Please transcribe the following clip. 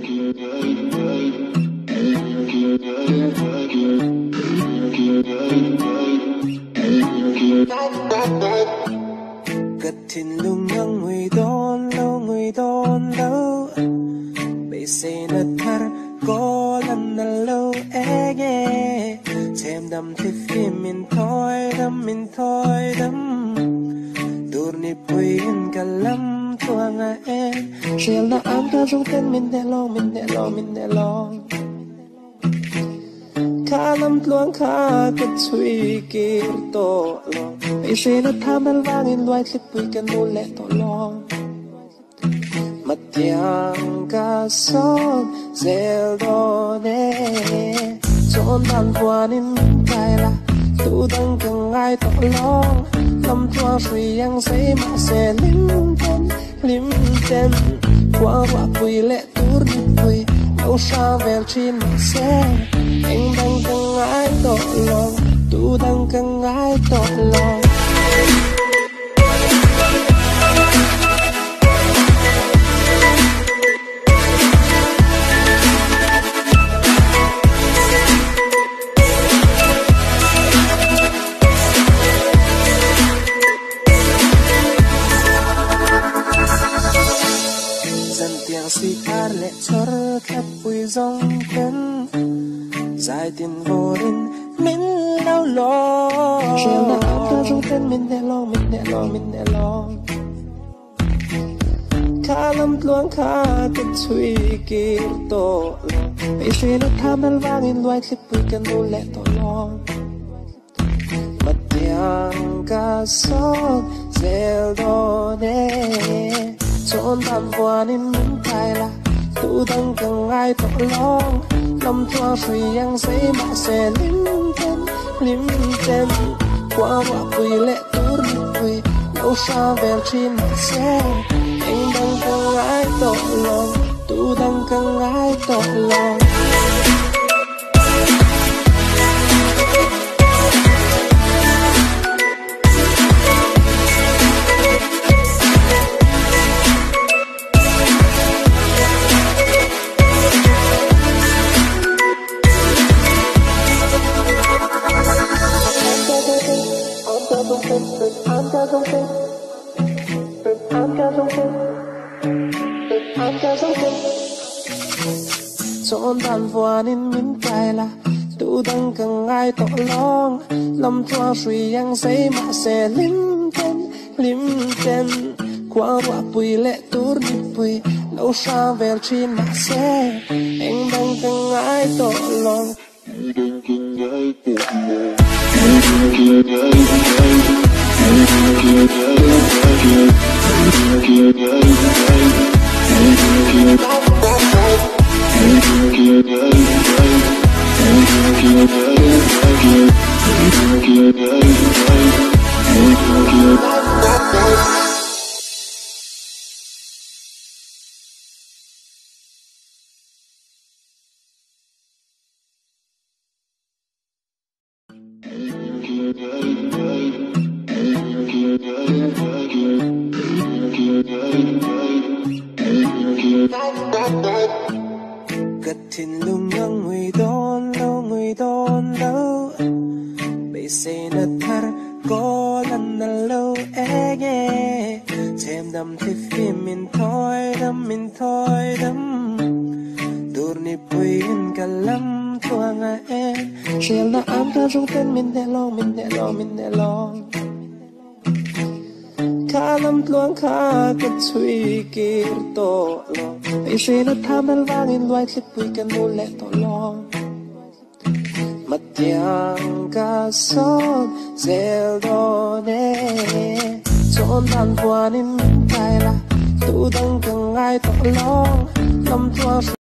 Cất thìn lung nhang người đón lâu, người đón lâu. Bây xe nật thar có lần nà lâu e nghe Xem đâm thì phim mình thôi đâm mình Dur ni puyin kalam I am Siya na ang kasungtan min delong, min delong, min delong Kalamtluang ka katsuikir tolong May sinatamal wangin luwag lipuy ka nulit tolong Matyang kasong seldone Son ang buwanin kaila Chon Tu kang ai to lòng Lam tua shui yang say ma se lim ten lim ten Qua qua pui le tur ni pui đâu sa vel chin ma se Anh đang kang ai to lòng Tu đang kang ai to lòng khắp khép bụi rong thân dài tiền vô đến min đau lo. Chiều đã ám ta rung tên min đe long min đe long min đe long Khá lắm luang khá tên chui kir to long Bây giờ nó tham nal vang in loài clip bụi cần đu lệ tổ long Mặt tiếng ca sót zel do trốn chọn tan buanin min tai là tu thân cần ai tội lòng lòng thua phì ăn giấy mà sẽ liếm tên liếm tên qua quả quỳ lệ tuôn quỳ đâu xa về chi mà sẽ anh đang cần ai tội lòng tu thân cần ai tội lòng to long chọn đàn buanin min tai la tu đăng cần ai tỏ long lâm tua suy yang say mà sẽ lim ten lim ten qua qua pui lệ tur đi pui lâu xa về chi mà sẽ anh dang cần ai to Yeah, yeah. Thar có lần nà lâu e nghe? Xem đâm thì phim mình thôi đâm mình thôi đâm Dur ni puyin kalam tuanga e Shell na am ka rung ten min de long min de long min de long Khá lắm luang khá ka chui kir to long Bây suy nó tham dal vang in loay clip bụi cần mù lệ to long Mặt tiếng ca son zel do nè Chọn tan buanin tai là Tu dang kang ai to long Lam tua